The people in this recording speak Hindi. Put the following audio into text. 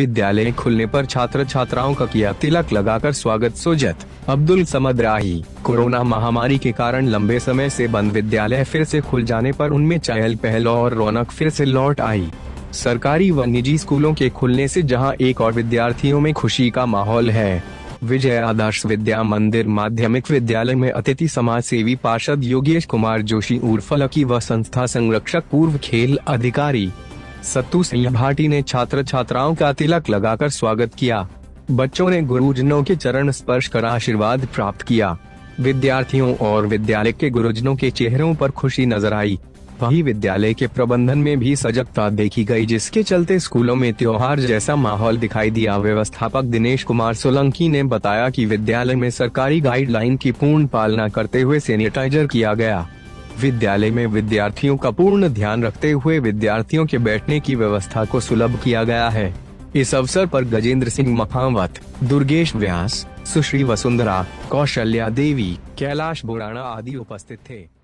विद्यालय खुलने पर छात्र छात्राओं का किया तिलक लगाकर स्वागत सोजत। अब्दुल समद राही, कोरोना महामारी के कारण लंबे समय से बंद विद्यालय फिर से खुल जाने पर उनमें चहल पहल और रौनक फिर से लौट आई। सरकारी व निजी स्कूलों के खुलने से जहाँ एक और विद्यार्थियों में खुशी का माहौल है। विजय आदर्श विद्या मंदिर माध्यमिक विद्यालय में अतिथि समाज सेवी पार्षद योगेश कुमार जोशी उर्फ़ लकी व संस्था संरक्षक पूर्व खेल अधिकारी। सत्तू सिंह भाटी ने छात्र छात्राओं का तिलक लगाकर स्वागत किया। बच्चों ने गुरुजनों के चरण स्पर्श कर आशीर्वाद प्राप्त किया। विद्यार्थियों और विद्यालय के गुरुजनों के चेहरों पर खुशी नज़र आई। वही विद्यालय के प्रबंधन में भी सजगता देखी गई, जिसके चलते स्कूलों में त्योहार जैसा माहौल दिखाई दिया। व्यवस्थापक दिनेश कुमार सोलंकी ने बताया कि विद्यालय में सरकारी गाइडलाइन की पूर्ण पालना करते हुए सैनिटाइजर किया गया। विद्यालय में विद्यार्थियों का पूर्ण ध्यान रखते हुए विद्यार्थियों के बैठने की व्यवस्था को सुलभ किया गया है। इस अवसर पर गजेंद्र सिंह मखावत दुर्गेश व्यास, सुश्री वसुंधरा, कौशल्या देवी, कैलाश बुराना आदि उपस्थित थे।